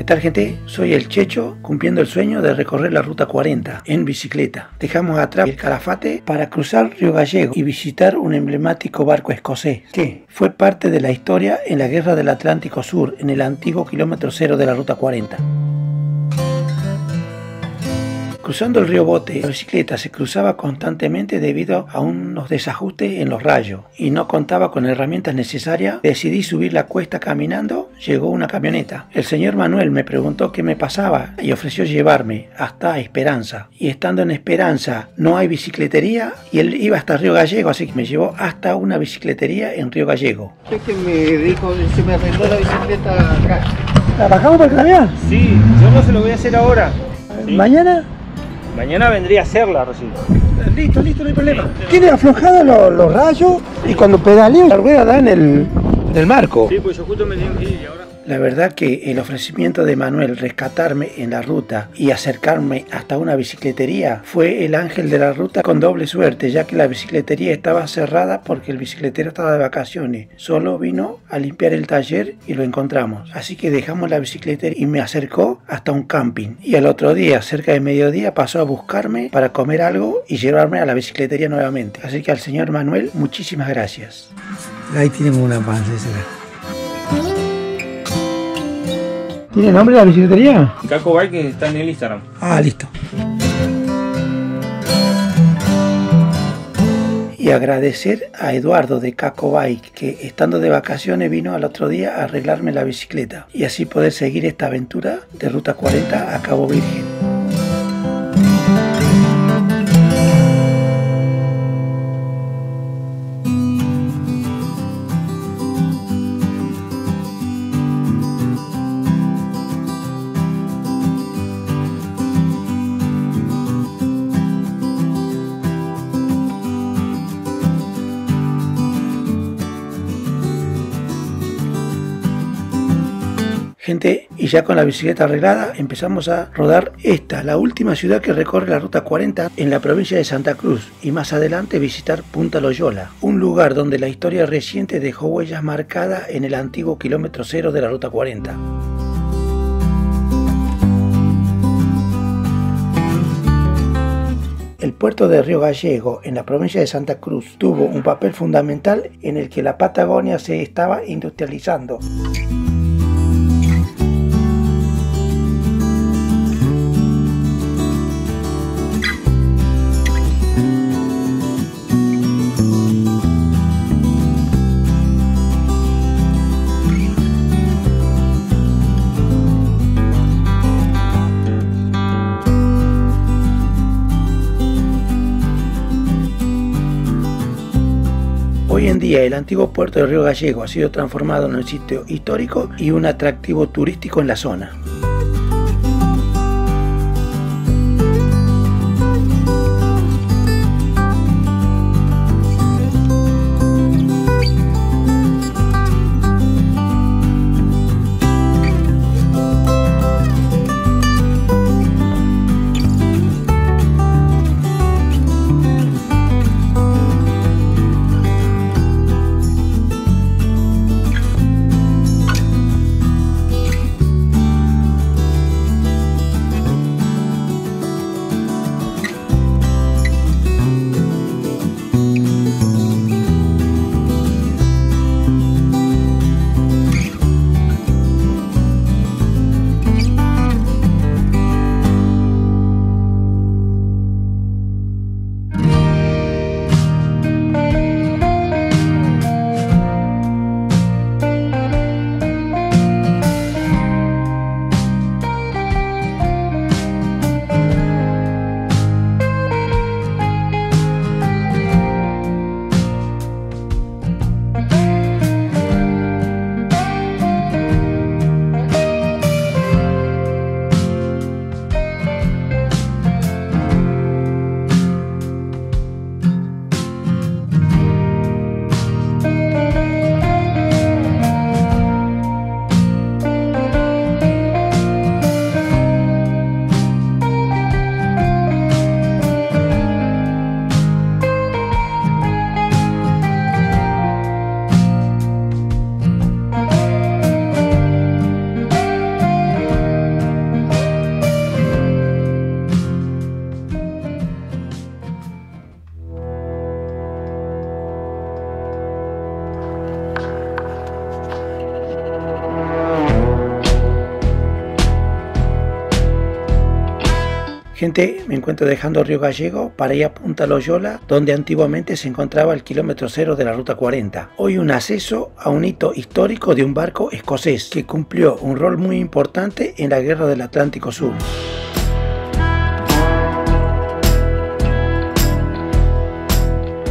¿Qué tal gente? Soy el Checho cumpliendo el sueño de recorrer la ruta 40 en bicicleta. Dejamos atrás el Calafate para cruzar Río Gallego y visitar un emblemático barco escocés que fue parte de la historia en la Guerra del Atlántico Sur en el antiguo kilómetro cero de la ruta 40. Cruzando el río Bote, la bicicleta se cruzaba constantemente debido a unos desajustes en los rayos y no contaba con herramientas necesarias. Decidí subir la cuesta caminando. Llegó una camioneta. El señor Manuel me preguntó qué me pasaba y ofreció llevarme hasta Esperanza. Y estando en Esperanza no hay bicicletería y él iba hasta Río Gallego, así que me llevó hasta una bicicletería en Río Gallego. Sé que me dijo, se me arregló la bicicleta acá. ¿La bajamos para cambiar? Sí, yo no se lo voy a hacer ahora. Sí. ¿Mañana? Mañana vendría a hacerla recién. Listo, listo, no hay problema. Tiene aflojado los, los rayos y cuando pedaleo la rueda da en el, en el marco. Sí, pues yo justo me tengo que ir y ahora. La verdad que el ofrecimiento de Manuel rescatarme en la ruta y acercarme hasta una bicicletería fue el ángel de la ruta con doble suerte, ya que la bicicletería estaba cerrada porque el bicicletero estaba de vacaciones. Solo vino a limpiar el taller y lo encontramos. Así que dejamos la bicicletería y me acercó hasta un camping. Y al otro día, cerca de mediodía, pasó a buscarme para comer algo y llevarme a la bicicletería nuevamente. Así que al señor Manuel, muchísimas gracias. Ahí tenemos una panza. ¿Tiene nombre la bicicletería? Caco Bike está en el Instagram. Ah, listo. Y agradecer a Eduardo de Caco Bike que estando de vacaciones vino al otro día a arreglarme la bicicleta y así poder seguir esta aventura de Ruta 40 a Cabo Virgen. Y ya con la bicicleta arreglada empezamos a rodar esta, la última ciudad que recorre la ruta 40 en la provincia de Santa Cruz y más adelante visitar Punta Loyola, un lugar donde la historia reciente dejó huellas marcadas en el antiguo kilómetro cero de la ruta 40. El puerto de Río Gallego, en la provincia de Santa Cruz, tuvo un papel fundamental en el que la Patagonia se estaba industrializando. El antiguo puerto de Río Gallego ha sido transformado en un sitio histórico y un atractivo turístico en la zona. Gente, me encuentro dejando Río Gallego para ir a Punta Loyola, donde antiguamente se encontraba el kilómetro cero de la Ruta 40. Hoy un acceso a un hito histórico de un barco escocés que cumplió un rol muy importante en la Guerra del Atlántico Sur.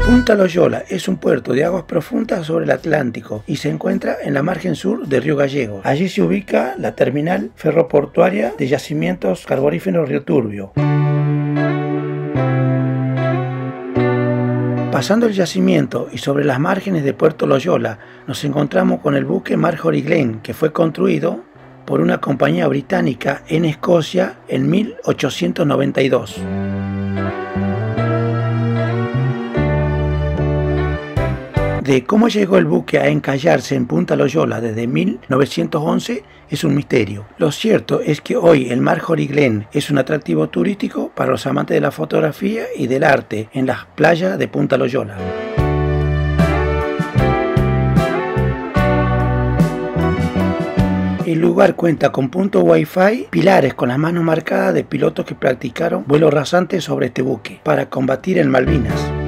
Punta Loyola es un puerto de aguas profundas sobre el Atlántico y se encuentra en la margen sur de Río Gallego. Allí se ubica la terminal ferroportuaria de yacimientos carboníferos Río Turbio. Pasando el yacimiento y sobre las márgenes de Puerto Loyola, nos encontramos con el buque Marjorie Glen, que fue construido por una compañía británica en Escocia en 1892. De cómo llegó el buque a encallarse en Punta Loyola desde 1911 es un misterio. Lo cierto es que hoy el mar Glen es un atractivo turístico para los amantes de la fotografía y del arte en las playas de Punta Loyola. El lugar cuenta con punto wifi, pilares con las manos marcadas de pilotos que practicaron vuelos rasantes sobre este buque para combatir en Malvinas.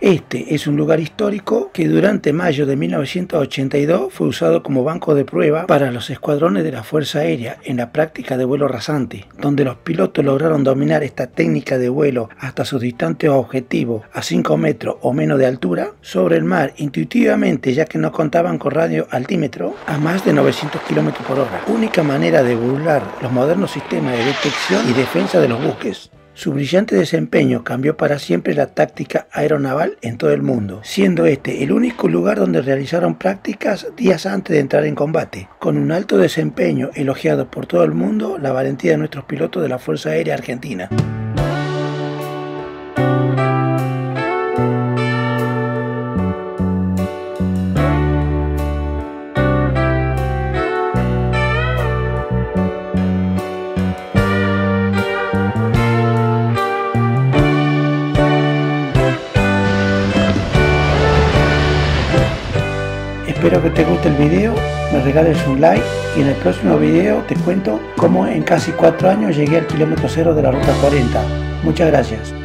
Este es un lugar histórico que durante mayo de 1982 fue usado como banco de prueba para los escuadrones de la Fuerza Aérea en la práctica de vuelo rasante, donde los pilotos lograron dominar esta técnica de vuelo hasta sus distantes objetivos a 5 metros o menos de altura sobre el mar intuitivamente ya que no contaban con radio altímetro a más de 900 km por hora, única manera de burlar los modernos sistemas de detección y defensa de los buques. Su brillante desempeño cambió para siempre la táctica aeronaval en todo el mundo, siendo este el único lugar donde realizaron prácticas días antes de entrar en combate. Con un alto desempeño elogiado por todo el mundo, la valentía de nuestros pilotos de la Fuerza Aérea Argentina. Espero que te guste el video, me regales un like y en el próximo video te cuento cómo en casi 4 años llegué al kilómetro cero de la ruta 40. Muchas gracias.